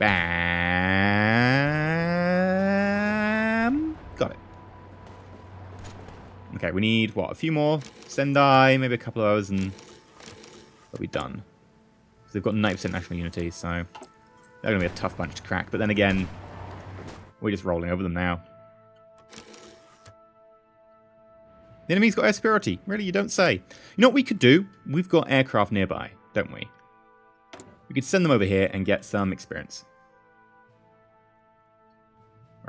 Bam. Got it. Okay, we need, what, a few more Sendai, maybe a couple of hours, and they'll be done. So they've got 90% national unity, so they're going to be a tough bunch to crack. But then again, we're just rolling over them now. The enemy's got air Really, you don't say. You know what we could do? We've got aircraft nearby, don't we? We could send them over here and get some experience.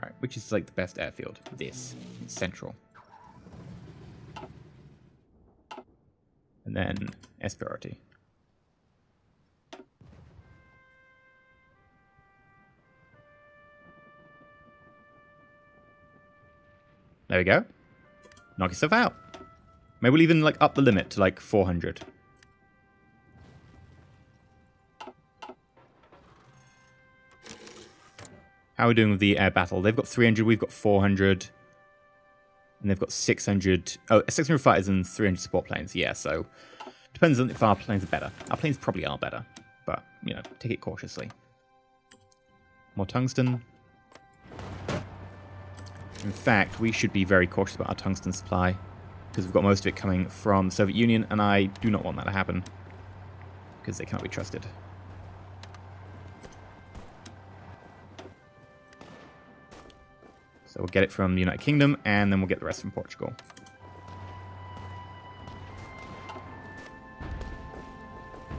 Right, which is like the best airfield? This. Central. And then Esperati. There we go. Knock yourself out. Maybe we'll even like up the limit to like 400. How are we doing with the air battle? They've got 300, we've got 400. And they've got 600. Oh, 600 fighters and 300 support planes. Yeah, so depends on if our planes are better. Our planes probably are better, but, you know, take it cautiously. More tungsten. In fact, we should be very cautious about our tungsten supply because we've got most of it coming from the Soviet Union, and I do not want that to happen because they cannot be trusted. We'll get it from the United Kingdom, and then we'll get the rest from Portugal.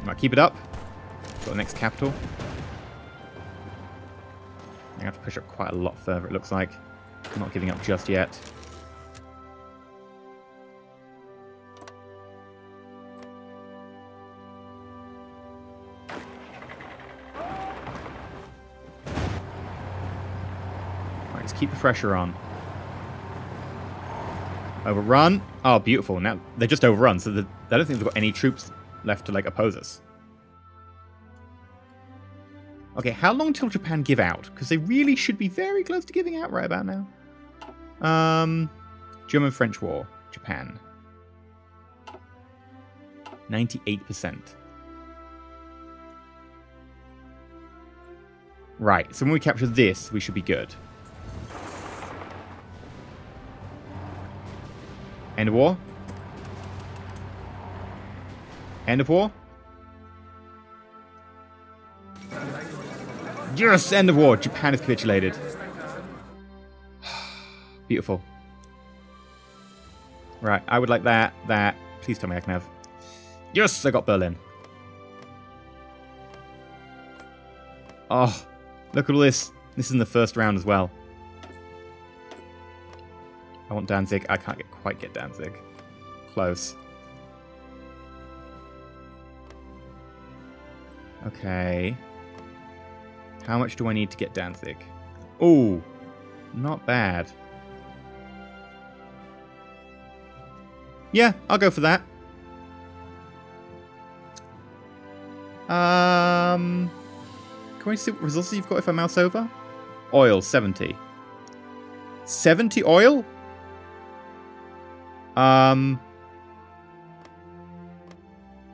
Might keep it up. Got the next capital. I have to push up quite a lot further, it looks like. I'm not giving up just yet. Keep the pressure on. Overrun. Oh, beautiful. Now, they're just overrun, so the, I don't think they've got any troops left to, like, oppose us. Okay, how long till Japan give out? Because they really should be very close to giving out right about now. Um, German-French War, Japan. 98%. Right, so when we capture this, we should be good. End of war? End of war? Yes, end of war. Japan has capitulated. Beautiful. Right, I would like that, that. Please tell me I can have... Yes, I got Berlin. Oh, look at all this. This is in the first round as well. I want Danzig. I can't get, quite get Danzig. Close. Okay. How much do I need to get Danzig? Oh, not bad. Yeah, I'll go for that. Um, can we see what resources you've got if I mouse over? Oil, 70. 70 oil? Um,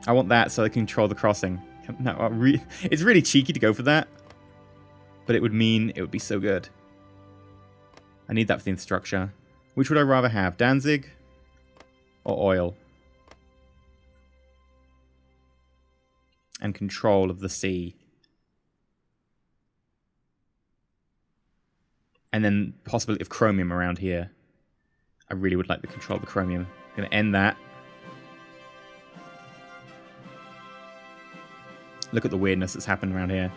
I want that so I can control the crossing. No, re it's really cheeky to go for that. But it would mean it would be so good. I need that for the infrastructure. Which would I rather have? Danzig or oil? And control of the sea. And then possibility of chromium around here. I really would like the control of the chromium. I'm going to end that. Look at the weirdness that's happened around here.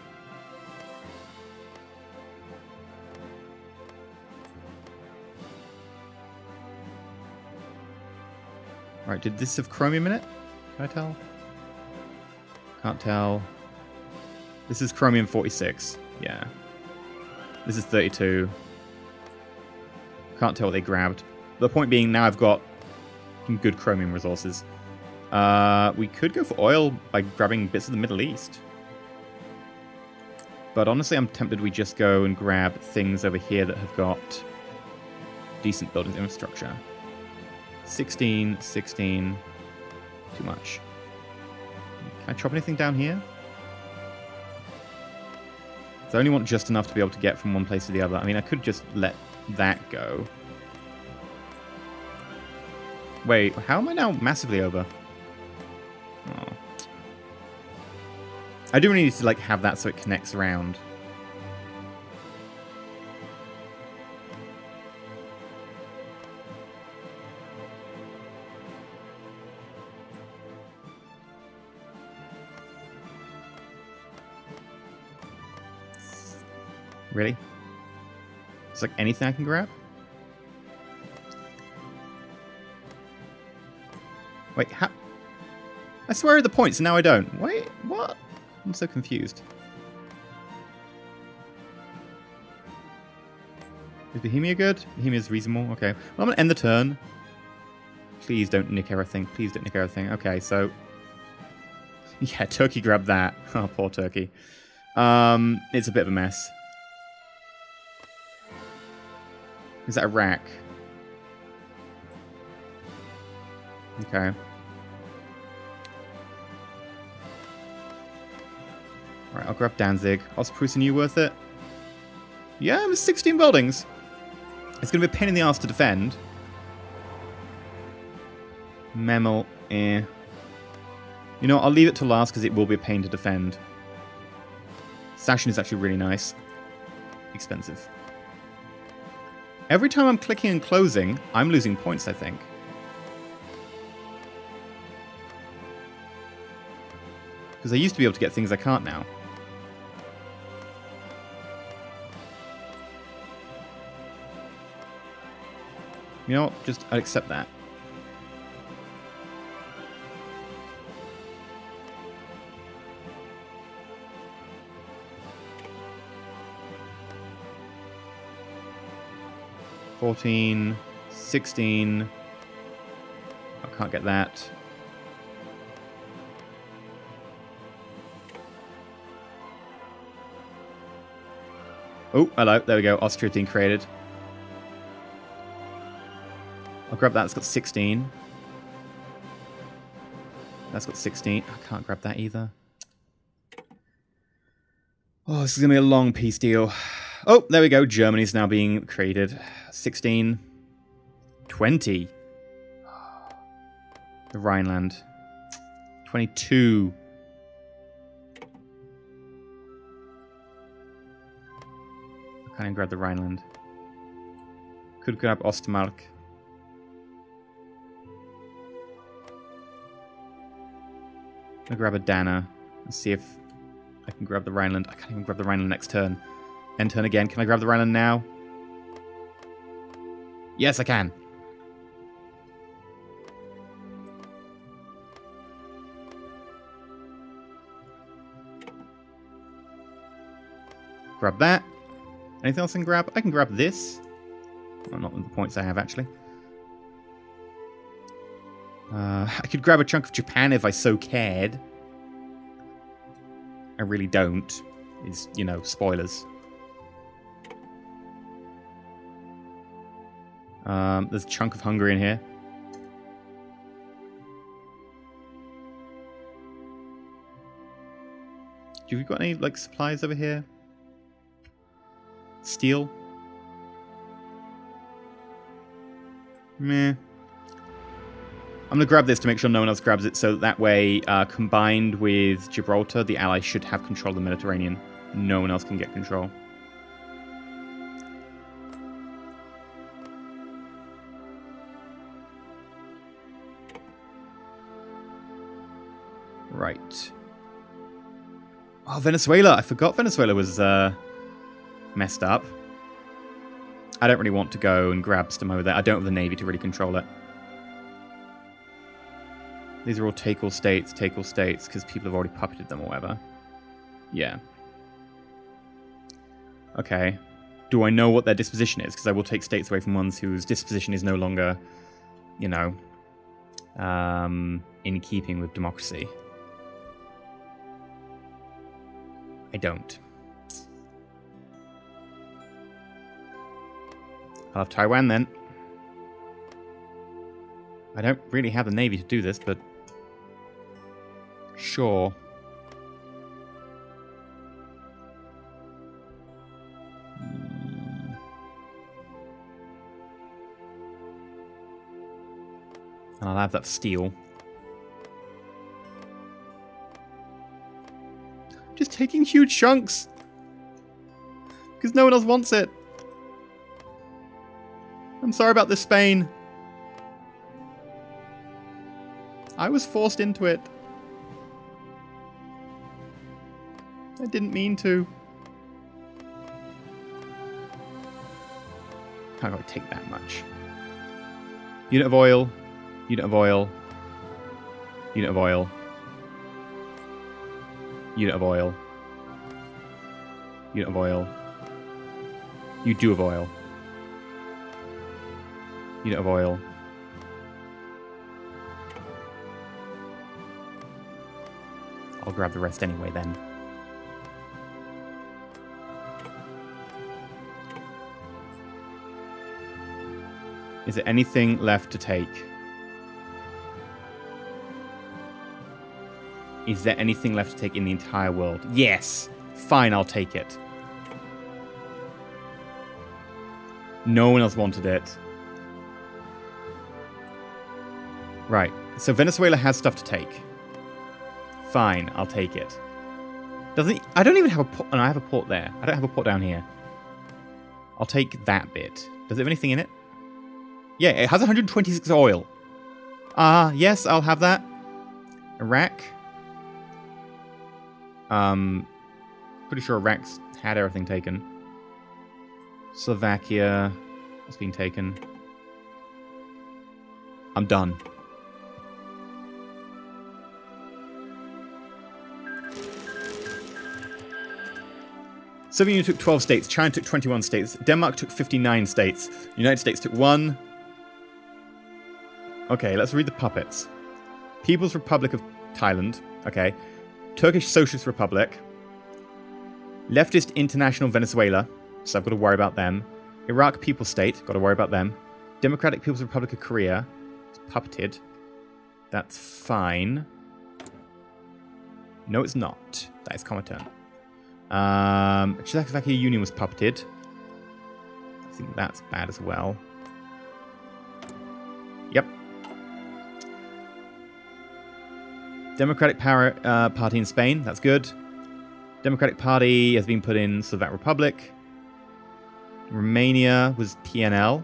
Alright, did this have chromium in it? Can I tell? Can't tell. This is chromium 46. Yeah. This is 32. Can't tell what they grabbed. The point being, now I've got some good chromium resources. Uh, we could go for oil by grabbing bits of the Middle East. But honestly, I'm tempted we just go and grab things over here that have got decent building infrastructure. 16, 16. Too much. Can I chop anything down here? I only want just enough to be able to get from one place to the other. I mean, I could just let that go. Wait, how am I now massively over? Oh. I do need to like have that so it connects around. Really? It's like anything I can grab? Wait, how? I swear the points, and now I don't. Wait, what? I'm so confused. Is Bohemia good? Bohemia's reasonable. Okay. Well, I'm going to end the turn. Please don't nick everything. Please don't nick everything. Okay, so... Yeah, Turkey grabbed that. Oh, poor Turkey. Um, it's a bit of a mess. Is that Iraq? Okay. Alright, I'll grab Danzig. Ostpreußen, you worth it? Yeah, there's 16 buildings. It's going to be a pain in the ass to defend. Memel, eh. You know, I'll leave it to last because it will be a pain to defend. Sashin is actually really nice. Expensive. Every time I'm clicking and closing, I'm losing points, I think. Because I used to be able to get things I can't now. You know what? Just, I'll accept that. Fourteen, sixteen. I can't get that. Oh, hello. There we go. Austria being created. Grab that. It's got 16. That's got 16. I can't grab that either. Oh, this is going to be a long peace deal. Oh, there we go. Germany's now being created. 16. 20. The Rhineland. 22. I can't even grab the Rhineland. Could grab Ostmark. I'll grab a Dana and see if I can grab the Rhineland. I can't even grab the Rhineland next turn. End turn again. Can I grab the Rhineland now? Yes, I can. Grab that. Anything else I can grab? I can grab this. Well, not with the points I have, actually. Uh, I could grab a chunk of Japan if I so cared. I really don't. Is you know, spoilers. Um, there's a chunk of Hungary in here. Do you got any like supplies over here? Steel? Meh. I'm going to grab this to make sure no one else grabs it, so that way, uh, combined with Gibraltar, the Allies should have control of the Mediterranean. No one else can get control. Right. Oh, Venezuela! I forgot Venezuela was uh, messed up. I don't really want to go and grab over there. I don't have the navy to really control it. These are all take all states, take all states, because people have already puppeted them or whatever. Yeah. Okay. Do I know what their disposition is? Because I will take states away from ones whose disposition is no longer, you know, um, in keeping with democracy. I don't. I'll have Taiwan then. I don't really have the navy to do this, but sure. And I'll have that steel. Just taking huge chunks. Because no one else wants it. I'm sorry about this, Spain. I was forced into it. I didn't mean to. Can't really take that much. Unit of oil. Unit of oil. Unit of oil. Unit of oil. Unit of oil. You do have oil. Unit of oil. I'll grab the rest anyway then. Is there anything left to take? Is there anything left to take in the entire world? Yes! Fine, I'll take it. No one else wanted it. Right, so Venezuela has stuff to take. Fine, I'll take it. Doesn't I don't even have a port. No, I have a port there. I don't have a port down here. I'll take that bit. Does it have anything in it? Yeah, it has 126 oil. Ah, uh, yes, I'll have that. Iraq. Um, pretty sure Iraq's had everything taken. Slovakia has been taken. I'm done. Soviet Union took 12 states, China took 21 states, Denmark took 59 states, United States took one. Okay, let's read the puppets. People's Republic of Thailand, okay. Turkish Socialist Republic. Leftist International Venezuela, so I've got to worry about them. Iraq People's State, got to worry about them. Democratic People's Republic of Korea, it's puppeted. That's fine. No, it's not. That is Comintern. Um, Czechoslovakia Union was puppeted. I think that's bad as well. Democratic Power uh, Party in Spain, that's good. Democratic Party has been put in Slovak Republic. Romania was PNL.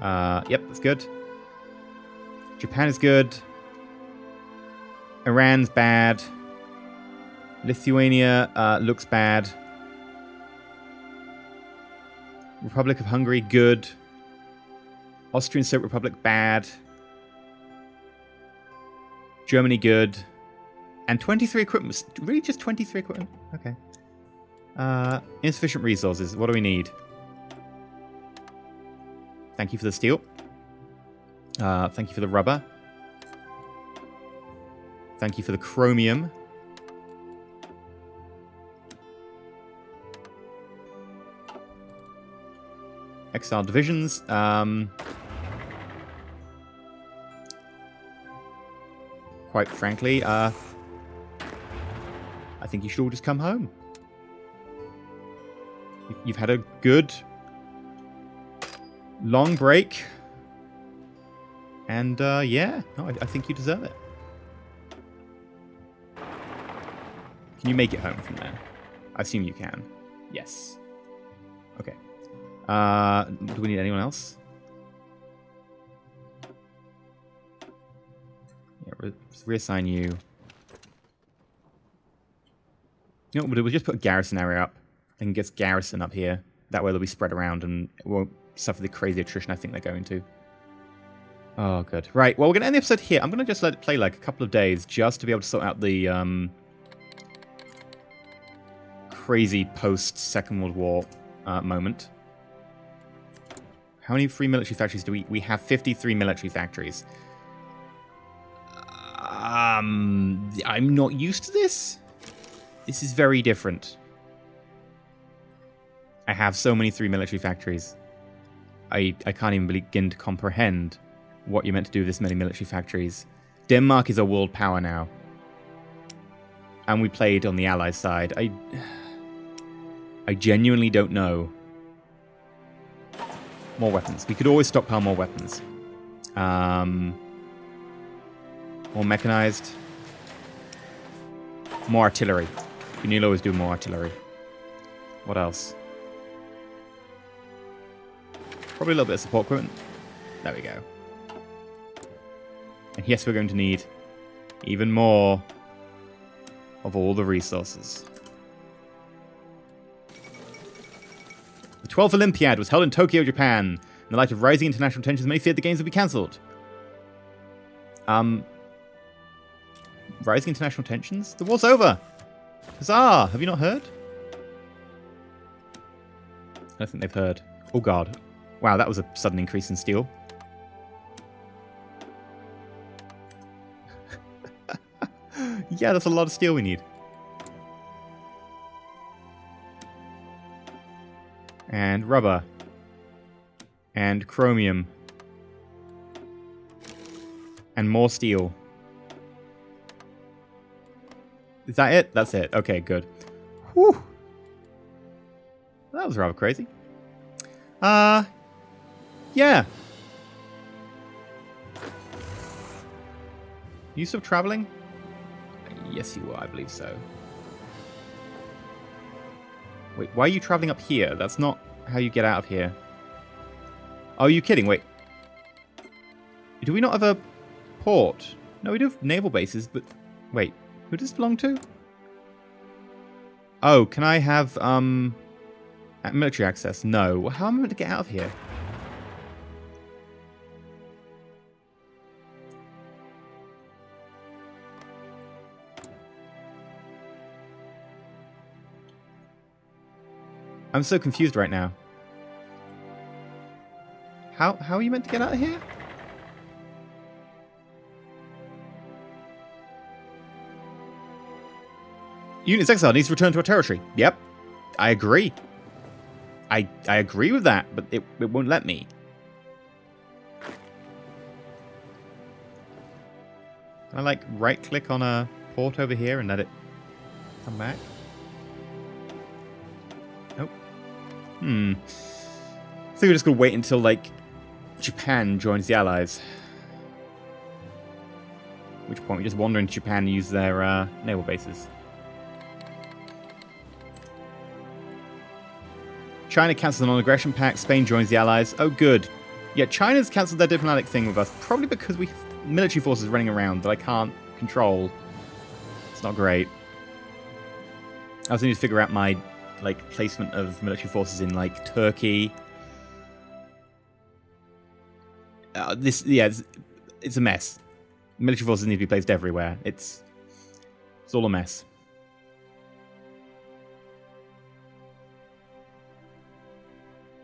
Uh, yep, that's good. Japan is good. Iran's bad. Lithuania uh, looks bad. Republic of Hungary, good. Austrian Soviet Republic, bad. Germany, good. And 23 equipment. Really, just 23 equipment? Okay. Uh, insufficient resources. What do we need? Thank you for the steel. Uh, thank you for the rubber. Thank you for the chromium. Exile divisions. Um, quite frankly, uh, I think you should all just come home. You've had a good long break. And uh, yeah, no, I, I think you deserve it. Can you make it home from there? I assume you can. Yes. Okay. Uh, do we need anyone else? Re reassign you. What we'll? We'll just put a garrison area up and get garrison up here. That way they'll be spread around and won't suffer the crazy attrition I think they're going to. Oh, good. Right, well, we're going to end the episode here. I'm going to just let it play like a couple of days just to be able to sort out the um, crazy post-Second World War uh, moment. How many free military factories do we... We have 53 military factories. Um, I'm not used to this. This is very different. I have so many three military factories. I, I can't even begin to comprehend what you're meant to do with this many military factories. Denmark is a world power now. And we played on the Allies side. I, I genuinely don't know More weapons. We could always stockpile more weapons. Um, more mechanized. More artillery. You need to always do more artillery. What else? Probably a little bit of support equipment. There we go. And yes, we're going to need even more of all the resources. The 12th Olympiad was held in Tokyo, Japan. In the light of rising international tensions, many feared the games would be cancelled. Um, rising international tensions? The war's over! Huzzah! Have you not heard? I don't think they've heard. Oh god. Wow, that was a sudden increase in steel. yeah, that's a lot of steel we need. And rubber. And chromium. And more steel. Is that it? That's it. Okay, good. Whew. That was rather crazy. Uh, yeah. You still traveling? Yes, you are. I believe so. Wait, why are you traveling up here? That's not how you get out of here. Oh, are you kidding? Wait. Do we not have a port? No, we do have naval bases, but... Wait, who does this belong to? Oh, can I have, um... Military access? No. How am I meant to get out of here? I'm so confused right now. How how are you meant to get out of here? Units exile needs to return to our territory. Yep. I agree. I I agree with that, but it, it won't let me. Can I like right click on a port over here and let it come back? Nope. Hmm. I think we're just gonna wait until like Japan joins the Allies. At which point we just wander into Japan and use their uh, naval bases. China cancels the non-aggression pact. Spain joins the Allies. Oh, good. Yeah, China's cancelled their diplomatic thing with us, probably because we have military forces running around that I can't control. It's not great. I also need to figure out my like placement of military forces in like Turkey. Uh, this, yeah, it's, it's a mess. Military forces need to be placed everywhere. It's it's all a mess.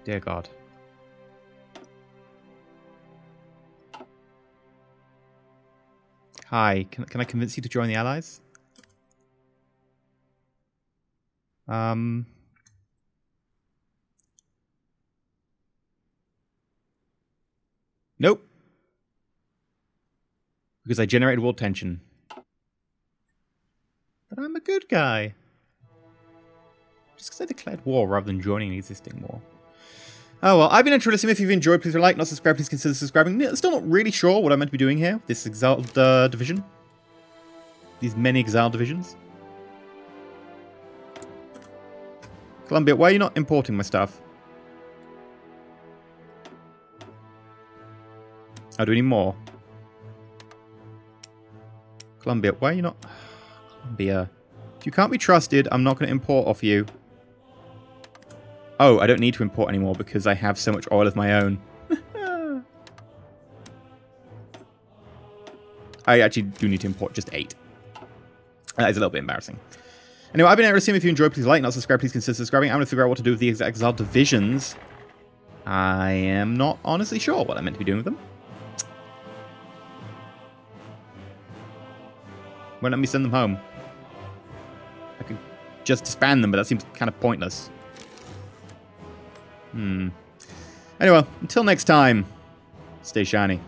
Dear God. Hi, can, can I convince you to join the Allies? Um... Nope. Because I generated world tension. But I'm a good guy. Just because I declared war rather than joining an existing war. Oh well, I've been interested. If you've enjoyed, please like, not subscribe, please consider subscribing. Still not really sure what I'm meant to be doing here. This exiled uh, division. These many exiled divisions. Colombia, why are you not importing my stuff? Oh, do need more? Colombia, why are you not... Colombia. If you can't be trusted, I'm not going to import off you. Oh, I don't need to import anymore because I have so much oil of my own. I actually do need to import just eight. That is a little bit embarrassing. Anyway, I've been Aerosym. If you enjoyed, please like, not subscribe, please consider subscribing. I'm going to figure out what to do with the exiled divisions. I am not honestly sure what I'm meant to be doing with them. Won't let me send them home. I could just disband them, but that seems kind of pointless. Hmm. Anyway, until next time, stay shiny.